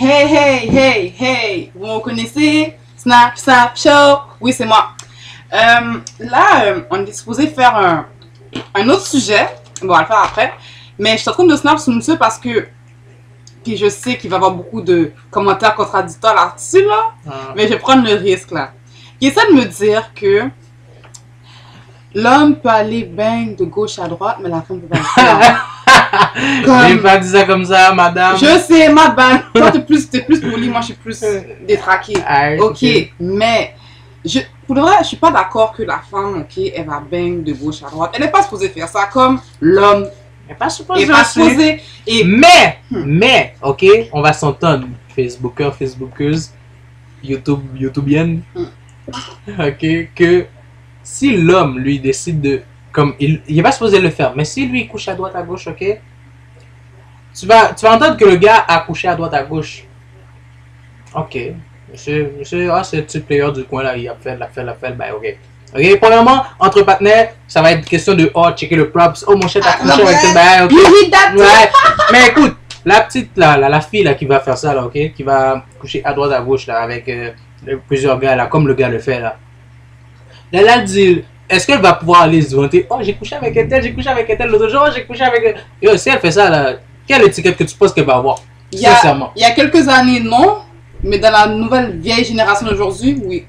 Hey, hey, hey, hey, vous me connaissez? Snap, Snap, Show, oui, c'est moi. Euh, là, euh, on est supposé faire un, un autre sujet, bon, on va le faire après, mais je suis en train de snap sur monsieur parce que, puis je sais qu'il va y avoir beaucoup de commentaires contradictoires là-dessus, là, Ah. mais je vais prendre le risque, là. Il essaie de me dire que l'homme peut aller bang de gauche à droite, mais la femme peut pas le faire. J'ai Comme- pas dit ça comme ça, madame. Je sais, ma bad. Toi, t'es plus, t'es plus poli, moi, je suis plus détraquée. Ah, Ok, mais je, pour le vrai, je suis pas d'accord que la femme, ok, elle va bang de gauche à droite. Elle n'est pas supposée faire ça comme l'homme Mais pas n'est supposé pas aussi. supposé. Et Mais, Hmm. mais, ok, on va s'entendre. Facebookers, Facebookers, YouTube, YouTubienne. Hmm. Ok, que si l'homme, lui, décide de. Comme il, il est pas supposé le faire, mais si lui il couche à droite, à gauche, ok, tu vas, tu vas entendre que le gars a couché à droite, à gauche. Ok, monsieur, monsieur, ah, c'est le petit player du coin là, il a fait, l'a fait, l'a fait, ben ok. Ok, premièrement, entre partenaires, ça va être question de, oh, checker le props, oh, mon chat a Ah, couché avec tel, ben ok? Ouais, mais écoute, la petite, là, la, la fille là, qui va faire ça, là, ok, qui va coucher à droite, à gauche, là, avec euh, plusieurs gars, là, comme le gars le fait, là. Là, là, dit, est-ce qu'elle va pouvoir aller se vanter, oh, j'ai couché avec un tel, j'ai couché un tel l'autre jour, j'ai couché avec. Yo, si elle fait ça, là, quelle étiquette que tu penses qu'elle va avoir? Il y, a, Sincèrement. il y a quelques années, non. Mais dans la nouvelle vieille génération d'aujourd'hui, oui.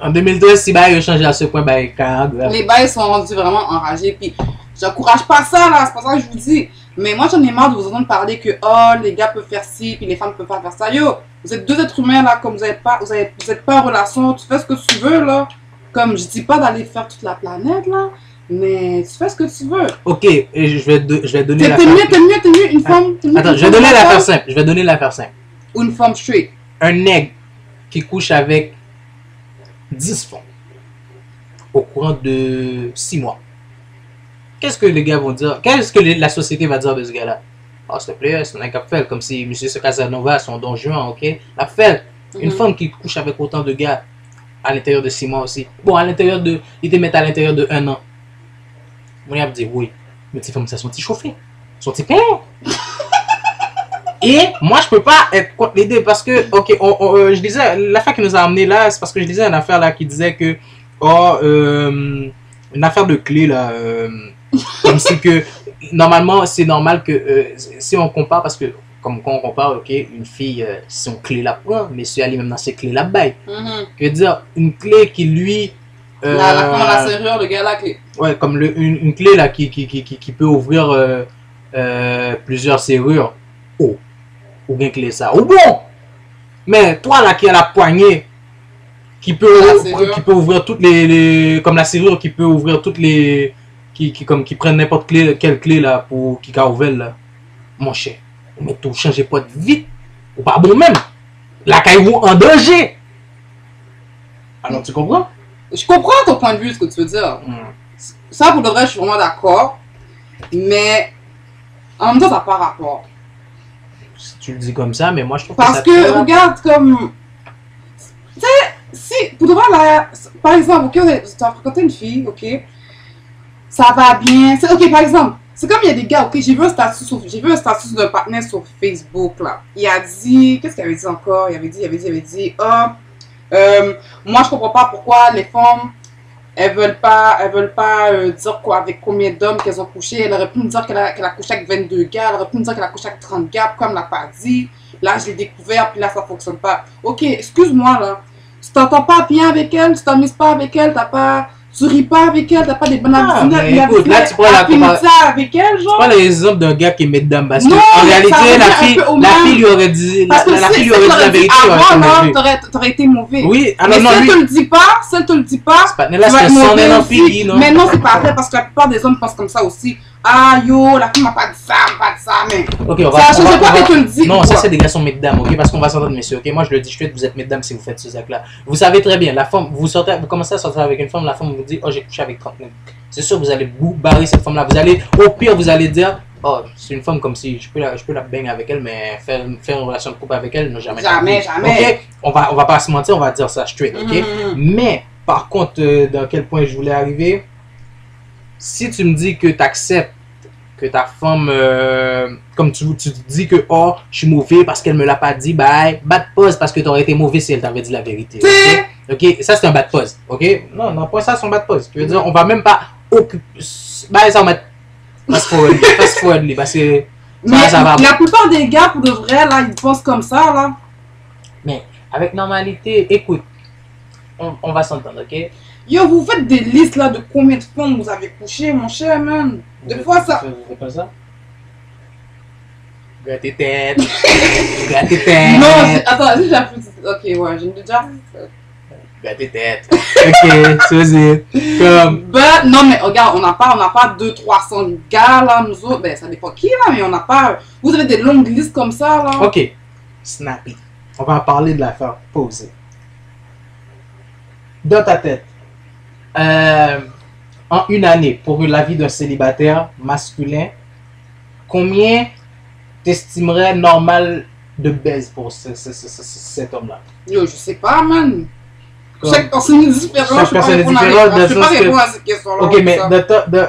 En 2013, si bah, il a changé à ce point, bah, quand Les bails sont rendus vraiment enragés. Puis, j'encourage pas ça, là. C'est pas ça que je vous dis. Mais moi, j'en ai marre de vous entendre parler que, oh, les gars peuvent faire ci, puis les femmes peuvent pas faire ça. Yo, vous êtes deux êtres humains, là, comme vous êtes pas, vous êtes, vous êtes pas en relation. Tu fais ce que tu veux, là. Comme, je dis pas d'aller faire toute la planète, là. Mais tu fais ce que tu veux. Ok, et je vais, je vais donner T'es la t'es mieux, t'es mieux, t'es mieux une femme. t'es mieux Attends, je vais femme donner l'affaire simple, je vais donner l'affaire simple. Ou une femme straight. un nègre qui couche avec 10 femmes au courant de 6 mois. Qu'est-ce que les gars vont dire? Qu'est-ce que les- la société va dire de ce gars-là? Oh, s'il te plaît, c'est un fait comme si M. Casanova, son don juan, ok? La fait. Une Mhm. femme qui couche avec autant de gars à l'intérieur de 6 mois aussi. Bon, à l'intérieur de. Il te met à l'intérieur de 1 an. Mon gars me dit oui. Mais ces femmes, ça sont-ils chauffées? Sont-ils payées Et moi, je peux pas être contre les deux parce que, ok, on- on, euh, je disais, l'affaire qui nous a amené là, c'est parce que je disais une affaire là qui disait que, oh, euh, une affaire de clé là, euh, comme si que, normalement, c'est normal que, euh, si on compare, parce que, comme quand on compare, ok, une fille, euh, son clé la prend, mais si elle est même dans ses clés la baille. Mhm. Je veux dire, une clé qui lui. euh, La, la à la serrure, le gars là, qui. Ouais, comme le- une, une clé là qui, qui, qui, qui, qui peut ouvrir euh, euh, plusieurs serrures. Oh, ou bien clé ça. Ou bon! Mais toi là qui a la poignée, qui peut, La qui peut ouvrir toutes les, les- Comme la serrure qui peut ouvrir toutes les. Qui, qui, comme, qui prennent n'importe clé, quelle clé là pour qui ouvert là. Mon cher, mais tout changer pas de vite. Ou pas bon même. La caillou en danger. Alors tu comprends? Je comprends ton point de vue, ce que tu veux dire. Hmm. Ça, pour de vrai, je suis vraiment d'accord. Mais en même temps, ça n'a pas rapport. Si tu le dis comme ça, mais moi je trouve Parce ça que, très- regarde, comme. Tu sais, si, pour de vrai, là, par exemple, ok, tu as fréquenté une fille, ok, ça va bien. C'est- Ok, par exemple, c'est comme il y a des gars, ok, j'ai vu un statut d'un partenaire sur Facebook, là. Il a dit, qu'est-ce qu'il avait dit encore? Il avait dit, il avait dit, il avait dit, ah, euh, moi je comprends pas pourquoi les femmes, elles veulent pas, elles veulent pas euh, dire avec combien d'hommes qu'elles ont couché. Elle aurait pu me dire qu'elle a, qu'elle a couché avec 22 gars, elle aurait pu me dire qu'elle a couché avec 30 gars, pourquoi elle me l'a pas dit Là, je l'ai découvert, puis là, ça fonctionne pas. Ok, excuse-moi, là. Tu t'entends pas bien avec elle, tu t'amuses pas avec elle, t'as pas... Tu ris pas avec elle, t'as pas des bonnes Ah, habitudes mais écoute, là, tu prends la affinité avec elle, genre. prends l'exemple d'un gars qui est mesdames parce que Non, en mais réalité la fille, la fille lui aurait dit la, Parce que la si, fille lui aurait dit la vérité avant, là, mauvais. t'aurais t'aurais été mauvais. Oui, ah mais non non si elle te le dit pas, si elle te le dit pas, c'est pas là tu vas c'est son élan fille non? Mais non, c'est pas vrai parce que la plupart des hommes pensent comme ça aussi. Ah yo, la fille m'a pas dit ça, m'a pas dit ça, mais. OK, on va Ça pas que tu le dis. Non, quoi? ça c'est des garçons mesdames, OK, parce qu'on va s'entendre messieurs, OK? Moi je le dis straight, vous êtes mesdames si vous faites ce acte là. Vous savez très bien, la femme vous sortez vous commencez à sortir avec une femme, la femme vous dit "Oh, j'ai couché avec 30 mecs." C'est sûr vous allez vous barrer cette femme là, vous allez au pire vous allez dire Oh, c'est une femme comme si je peux la, je peux la baigner avec elle, mais faire, faire une relation de couple avec elle, non, jamais. Jamais, jamais. Ok, on va, on va pas se mentir, on va dire ça straight, ok? Mhm. Mais, par contre, euh, dans quel point je voulais arriver, si tu me dis que tu acceptes que ta femme, euh, comme tu, tu dis que, oh, je suis mauvais parce qu'elle me l'a pas dit, bye, bad pause parce que tu aurais été mauvais si elle t'avait dit la vérité. Tu Ok, ça c'est un bad pause. Ok, non, non, pas ça, c'est un bad pause. Je veux dire, on va même pas occuper. Bah, ça, on va fast forward, fast forward, parce que mais ça va. la plupart des gars, pour de vrai, là, ils pensent comme ça, là. avec normalité, écoute, on, on va s'entendre, ok? Yo, vous faites des listes, là, de combien de femmes vous avez couché, mon cher, man? Des fois, ça... Vous faites pas ça? Gratte tes têtes. Gratte tes têtes. Non, attends, j'ai déjà fait... Ok, ouais, j'ai déjà fait Gratte tes têtes. Ok, c'est Comme. Non, mais regarde, on n'a pas, on n'a pas 200-300 gars, là, nous autres. Ben, ça dépend qui, là, mais on n'a pas... Vous avez des longues listes comme ça, là. Ok, snappy. On va en parler de l'affaire posée. Dans ta tête, euh, en une année, pour la vie d'un célibataire masculin, combien t'estimerais normal de baise pour ce- ce- ce- ce- cet homme-là? Yo, je sais pas, man. Comme- Chaque personne est différente. Chaque personne est différente, Je peux pas répondre à cette question-là. Ok, mais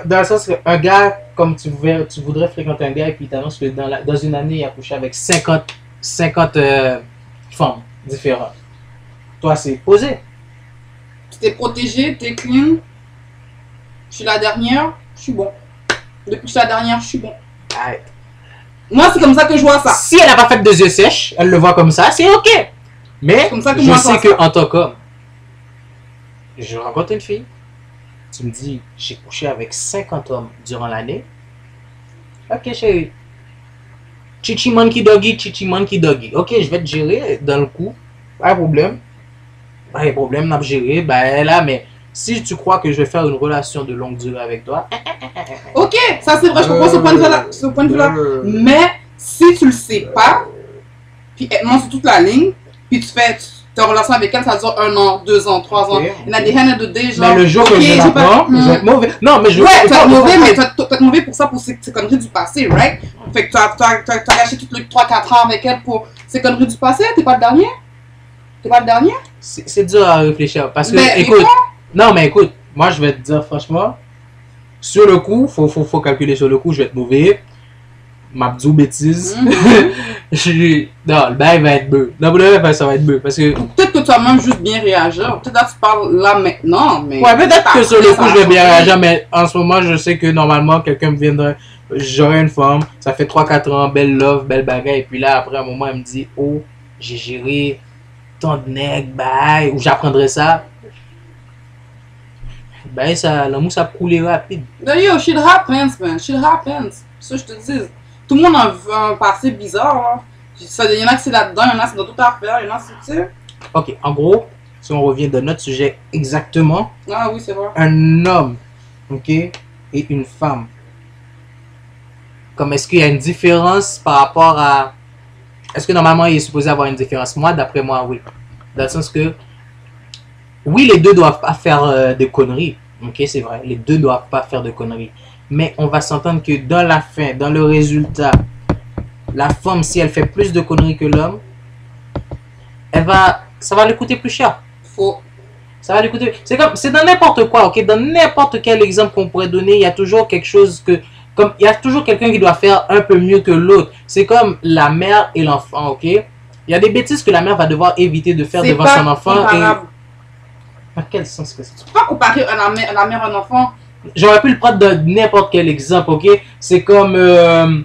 dans le sens qu'un gars, comme tu, voudrais, tu voudrais fréquenter un gars et puis il t'annonce que dans, la- dans une année, il a couché avec 50, 50 euh, femmes différentes. Toi, c'est posé. T'es protégé, t'es clean. Je suis la dernière, je suis bon. Depuis que je suis la dernière, je suis bon. Moi, c'est comme ça que je vois ça. Si elle n'a pas fait de yeux sèches, elle le voit comme ça, c'est ok. Mais C'est comme ça que je moi, sais vois que en tant qu'homme, je rencontre une fille, tu me dis, j'ai couché avec 50 hommes durant l'année. Ok, chérie. Chichi monkey doggy, chichi monkey doggy. Ok, je vais te gérer dans le coup. Pas de problème. Pas de problème, n'a pas géré. Bah là, mais si tu crois que je vais faire une relation de longue durée avec toi, Ok, ça c'est vrai, je comprends ce point de vue-là. Ce point de vue-là. Mais si tu le sais pas, puis elle monte sur toute la ligne, puis tu fais ta relation avec elle, ça dure un an, deux ans, trois ans. Il y en a des haines de deux genre. mais le jour ok, que je pas- l'apprends, je vais être mauvais. Non, mais je Ouais, tu vas être mauvais, mais tu vas être mauvais pour ça, pour ces, ces conneries du passé, right? Fait que tu as, as, as, as gâché tout le 3-4 ans avec elle pour ces conneries du passé, t'es pas le dernier? T'es pas le dernier? C'est dur à réfléchir. Parce que, Mais écoute, non, mais écoute, moi je vais te dire franchement, sur le coup, faut, faut, faut calculer sur le coup, je vais être mauvais. M'abdou bêtise. Mhm. Je suis- Non, le bail va être beu. Non, le vrai, ça va être beu. Parce que, Peut-être que tu vas même juste bien réagir. Peut-être là tu parles là maintenant, mais. ouais, peut-être que sur le coup, je vais va bien réagir, mais en ce moment, je sais que normalement, quelqu'un me viendrait. J'aurais une femme, ça fait 3-4 ans, belle love, belle bagarre, et puis là, après un moment, elle me dit, oh, j'ai géré de nègres, bye, ou j'apprendrai ça. Ben, ça, l'amour, ça coulait rapide. Ben yo, shit happens, man. Shit happens. Ça, je te dis. Tout le monde a un, un passé bizarre, là. Ça, Il y en a qui c'est là-dedans, il y en a qui c'est dans toute affaire, il y en a qui c'est. Ok, en gros, si on revient de notre sujet exactement, Ah oui, c'est vrai. un homme, ok, et une femme. Comme est-ce qu'il y a une différence par rapport à. Est-ce que normalement il est supposé avoir une différence? Moi, d'après moi, oui. Dans le sens que. Oui, les deux doivent pas faire euh, de conneries. Ok, c'est vrai. Les deux doivent pas faire de conneries. Mais on va s'entendre que dans la fin, dans le résultat, la femme, si elle fait plus de conneries que l'homme, elle va. Ça va lui coûter plus cher. Faux. Ça va lui coûter. C'est comme, c'est dans n'importe quoi, ok? Dans n'importe quel exemple qu'on pourrait donner, il y a toujours quelque chose que, comme, il y a toujours quelqu'un qui doit faire un peu mieux que l'autre. C'est comme la mère et l'enfant, ok? Il y a des bêtises que la mère va devoir éviter de faire devant son enfant. Et... comparable. Dans quel sens que c'est? Tu peux pas comparer la mère, la mère et un enfant. J'aurais pu le prendre de n'importe quel exemple, ok? C'est comme euh,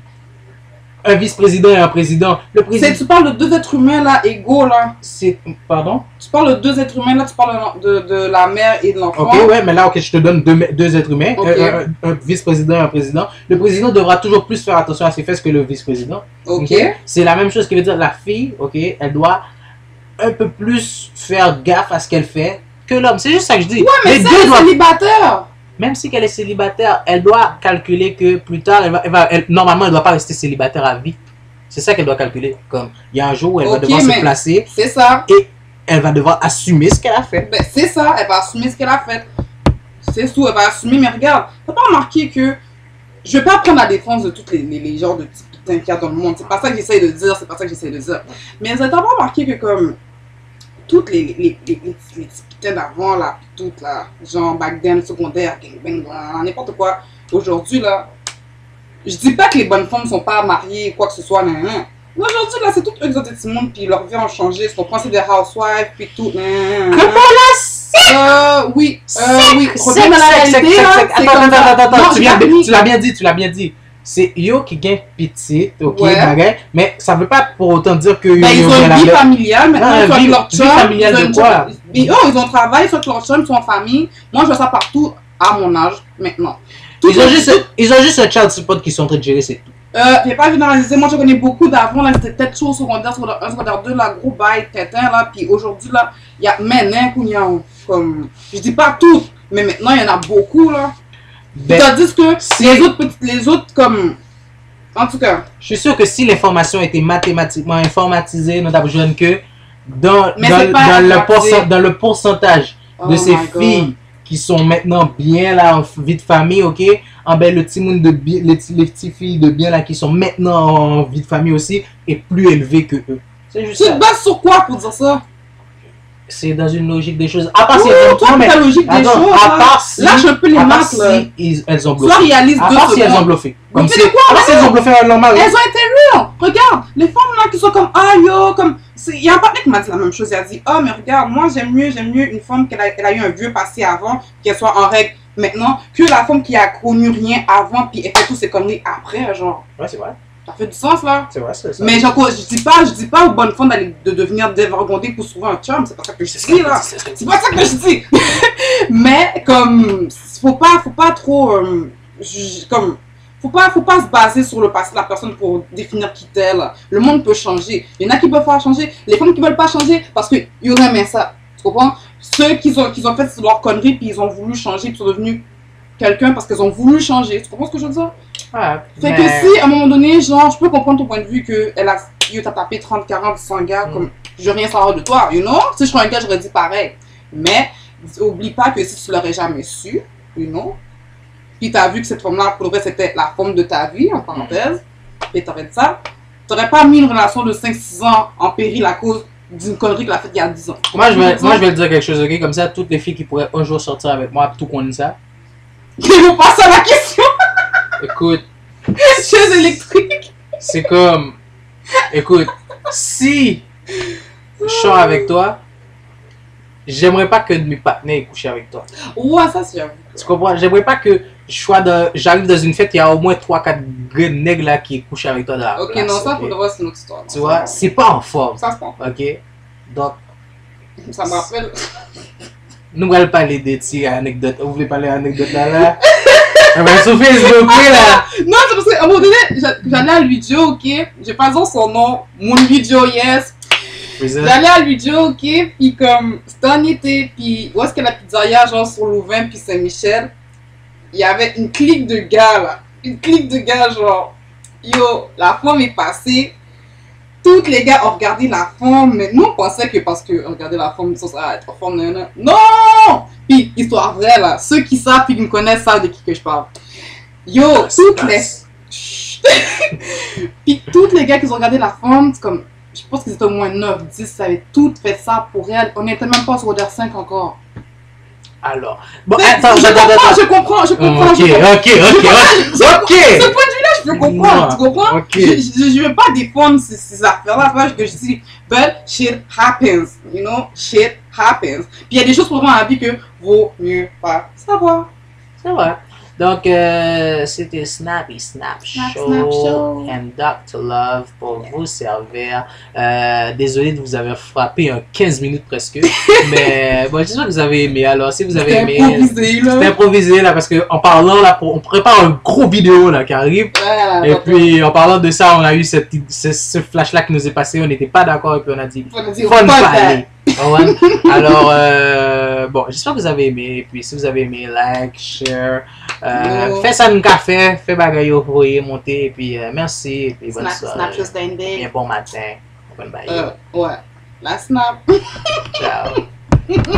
un vice-président et un président. Le président, tu parles de deux êtres humains là, égaux là. c'est, pardon? Tu parles de deux êtres humains là, tu parles de, de la mère et de l'enfant. Ok, ouais, mais là, ok, je te donne deux, deux êtres humains, euh, un, un vice-président et un président. Le président devra toujours plus faire attention à ses fesses que le vice-président. Ok. C'est la même chose qui veut dire la fille, ok, elle doit un peu plus faire gaffe à ce qu'elle fait que l'homme. C'est juste ça que je dis. Ouais, mais Les ça, deux c'est doivent, célibataire. Même si qu'elle est célibataire, elle doit calculer que plus tard, elle va, elle va- elle- normalement, elle ne doit pas rester célibataire à vie. C'est ça qu'elle doit calculer. Comme il y a un jour où elle va devoir se placer, C'est ça. elle va devoir assumer ce qu'elle a fait. Ben, c'est ça, elle va assumer ce qu'elle a fait. C'est tout, elle va assumer, mais regarde, t'as pas remarqué que je vais pas prendre la défense de tous les, les, les genres de petits putains qu'il y a dans le monde. C'est pas ça que j'essaie de dire, c'est pas ça que j'essaie de dire. Mais t'as pas remarqué que comme toutes les, les, les, les, putains d'avant, là, toutes là, genre back then, secondaire, gangbang, n'importe quoi, aujourd'hui là, Je dis pas que les bonnes femmes sont pas mariées quoi que ce soit. Mais Aujourd'hui, là, c'est tout eux qui ont des monde, puis leur vie ont changé. Ils sont pensés des housewives, puis tout. nan, nan, nan. Euh, oui. Euh, oui. À la réalité, là. c'est Attends, comme attends, ça. attends, Non, de- tu l'as bien dit, tu l'as bien dit. C'est yo qui gagne petite, ok, Ouais. bagay, mais ça veut pas pour autant dire que Ben, ils ont une vie familiale, maintenant, Ah, ils sont avec vie- leur vie chum. familiale ils ont de quoi? Puis eux, ils ont travail, soit leur chum sont en famille. Moi, je vois ça partout à mon âge, maintenant. Tout Ils ont, juste, ils ont juste un child support qui sont en train de gérer, c'est tout. Euh, j'ai pas généralisé, moi je connais beaucoup d'avant, là, c'était peut-être au secondaire, secondaire 1, secondaire 2, là, gros bail, tétin, là, puis aujourd'hui, là, il y a maintenant, comme, je dis pas tout, mais maintenant, il y en a beaucoup, là. Ben, Tandis que si- les autres, les autres, comme, en tout cas, je suis sûr que si l'information était mathématiquement informatisée, nous avons besoin que dans, Mais dans, dans le pourcent- dans le pourcentage oh de ces God. filles qui sont maintenant bien là en vie de famille, ok? En ben le petit monde de les, les petites filles de bien là qui sont maintenant en vie de famille aussi est plus élevé que eux. C'est juste Tu te bases sur quoi pour dire ça? C'est dans une logique des choses. À part si Oui, non, mais logique des attends, choses, à là. part si, Lâche un peu les maths, là. si ils- elles ont bluffé. À part si elles ont bluffé. Comme si, c'est quoi, à part si elles ont bluffé, elles l'ont mal. Elles ont été real. Regarde, les femmes là qui sont comme ah yo, comme il y a un partenaire qui m'a dit la même chose. Il a dit oh mais regarde, moi j'aime mieux, j'aime mieux une femme qu'elle a, elle a eu un vieux passé avant, qu'elle soit en règle maintenant, que la femme qui a connu rien avant puis elle fait tous ses conneries après, genre. Ouais, c'est vrai. Ça fait du sens là. C'est vrai, c'est ça. Mais genre, je dis pas, je dis pas aux bonnes femmes d'aller de devenir dévergondées pour trouver un chum, c'est pas ça que je dis là. C'est pas ça que je dis. Mais comme faut pas faut pas trop euh, comme faut pas faut pas se baser sur le passé de la personne pour définir qui t'es là. Le monde peut changer. Il y en a qui peuvent faire changer, les femmes qui veulent pas changer parce que ils auraient aimé ça. Tu comprends? Ceux qui ont qui ont fait leur connerie puis ils ont voulu changer, puis ils sont devenus quelqu'un parce qu'ils ont voulu changer. Tu comprends ce que je veux dire? Fait mais- que si, à un moment donné, genre, je peux comprendre ton point de vue que elle a, yo, t'as tapé 30, 40, 100 gars, Mm. comme, je veux rien savoir de toi, you know? Si je serais un gars, j'aurais dit pareil. Mais, oublie pas que si tu l'aurais jamais su, you know? Puis t'as vu que cette femme-là, pour vrai, c'était la femme de ta vie, en parenthèse, et t'aurais dit ça, t'aurais pas mis une relation de 5-6 ans en péril à cause d'une connerie qu'elle a faite il y a 10 ans. Moi, je vais, moi, je vais te dire quelque chose, ok? Comme ça, toutes les filles qui pourraient un jour sortir avec moi, tout qu'on ça. Je vous passe à la question, Écoute, chaise électrique. c'est comme. Écoute, si je sors avec toi, j'aimerais pas que mes partenaires aient couché avec toi. Ouais, ça, c'est j'avoue. Tu comprends? J'aimerais pas que j'arrive dans une fête, il y a au moins 3-4 gars nègres là qui couchent avec toi dans la Ok, place, non, ça, ok? pour le vrai, c'est une autre histoire. Tu vois, c'est pas en forme, Ça, c'est pas. ok? Donc, Ça me rappelle. nous allons parler des petites anecdotes. Vous voulez parler anecdotes là là? Sur Facebook, là! Non, c'est parce qu'à un moment donné, j'a- j'allais à Ludio, ok? J'ai pas dit son nom. Mon Ludio, yes. J'allais à Ludio, ok? Puis comme, c'était en été, puis où est-ce que la pizzeria, genre sur Louvain, puis Saint-Michel? Il y avait une clique de gars, là. Une clique de gars, genre, yo, la femme est passée. Tous les gars ont regardé la femme, mais nous on pensait que parce que regarder la femme, ça ça va être femme, nan, nan. Non! Puis, histoire vraie, là. Ceux qui savent, puis qui me connaissent, savent de qui que je parle. Yo, toutes les. Puis tous les gars qui ont regardé la femme, c'est comme, je pense qu'ils étaient au moins 9, 10, ça avait tout fait ça pour elle. On était même pas au secondaire 5 encore. Alors, bon, attends, je, comprends, je comprends, je comprends, Ok, je comprends. ok, ok, je Non. tu comprends? Je, je veux pas défendre ces, ces affaires-là, pas que je dis, but shit happens, you know, shit happens. Puis il y a des choses pour moi la vie que vaut mieux pas savoir. C'est vrai. Donc, euh, c'était Snappy Snap Snap, Show, Snap Show. and Dr. Love pour vous servir. Euh, désolé de vous avoir frappé un 15 minutes presque. mais bon, j'espère que vous avez aimé. Alors, si vous avez aimé, improvisé, là. improvisé là parce qu'en parlant là, on prépare un gros vidéo là qui arrive. Et puis, en parlant de ça, on a eu cette, ce, ce flash là qui nous est passé. On n'était pas d'accord et puis on a dit on va dire, Owen. Alors, euh, bon, j'espère que vous avez aimé. Puis si vous avez aimé, like, share. Euh, fais ça un café, fais bagaille au foyer, montez. Et puis euh, merci. Et puis bonne snap, soirée. Snap just day. bon matin. Bonne bye. Euh, ouais. La snap. Ciao.